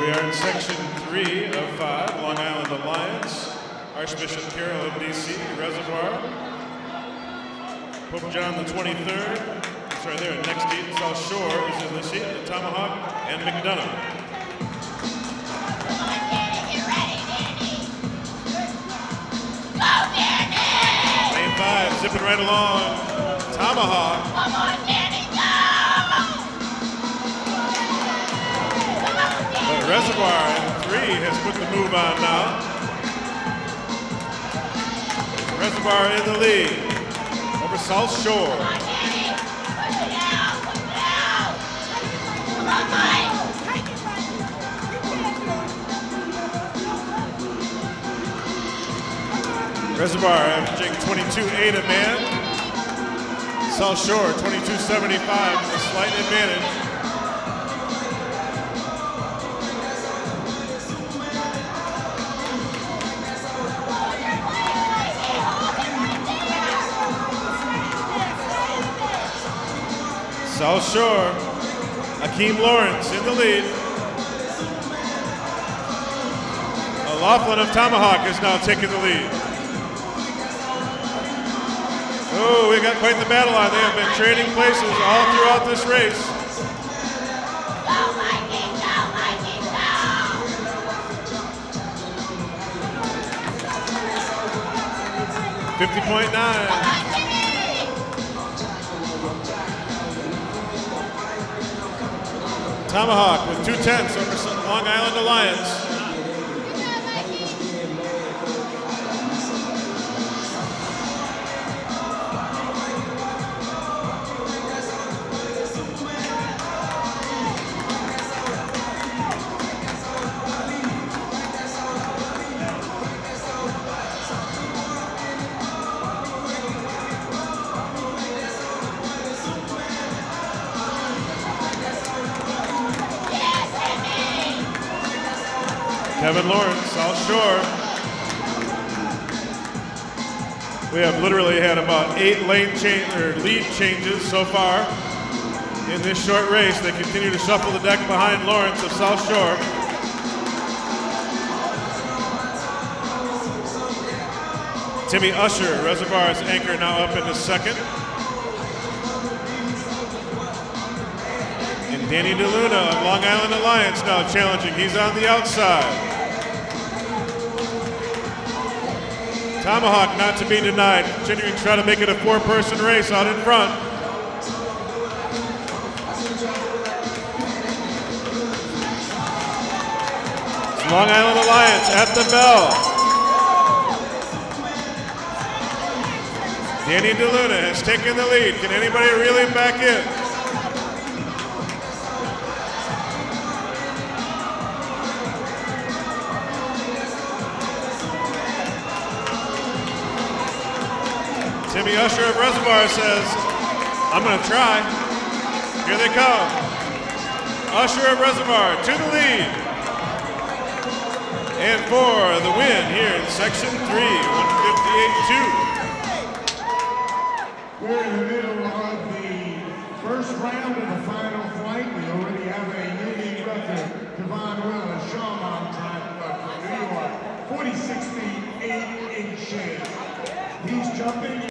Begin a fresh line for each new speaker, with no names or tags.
we are in section three of five, Long Island Alliance, Archbishop Carroll of D.C., Reservoir, Pope John the 23rd, it's right there, next to South Shore is in the seat, the Tomahawk, and McDonough. Lane five, zipping right along, Tomahawk. Reservoir in three has put the move on now. Reservoir in the lead over South Shore. Reservoir averaging 22.8 a man. South Shore 22.75 with a slight advantage. South Shore, Akeem Lawrence in the lead. Laughlin of Tomahawk is now taking the lead. Oh, we got quite the battle on. They have been trading places all throughout this race. Fifty point nine. Tomahawk with two tenths over Long Island Alliance. Kevin Lawrence, South Shore. We have literally had about eight lane change or lead changes so far in this short race. They continue to shuffle the deck behind Lawrence of South Shore. Timmy Usher, Reservoir's anchor, now up into second. Danny DeLuna of Long Island Alliance now challenging. He's on the outside. Tomahawk not to be denied, continuing to try to make it a four-person race out in front. Long Island Alliance at the bell. Danny DeLuna has taken the lead. Can anybody reel him back in? Timmy Usher of Reservoir says, I'm going to try. Here they come. Usher of Reservoir to the lead. And for the win here in Section 3, 158.2.
We're in the middle of the first round of the final flight. We already have a unique record. Devon Willis, Shawmon time uh, from New York, 46 feet, 8 inches. He's jumping.